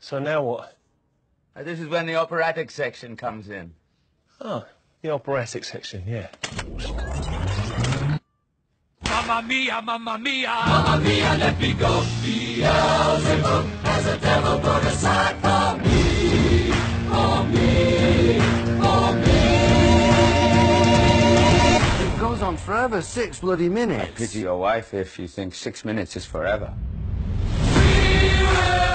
So now what? Uh, this is when the operatic section comes in. Oh, the operatic section, yeah. Mamma mia, mamma mia! Mamma mia, let me go! Beelzebub has a devil! Forever, six bloody minutes. Pity your wife if you think six minutes is forever. We will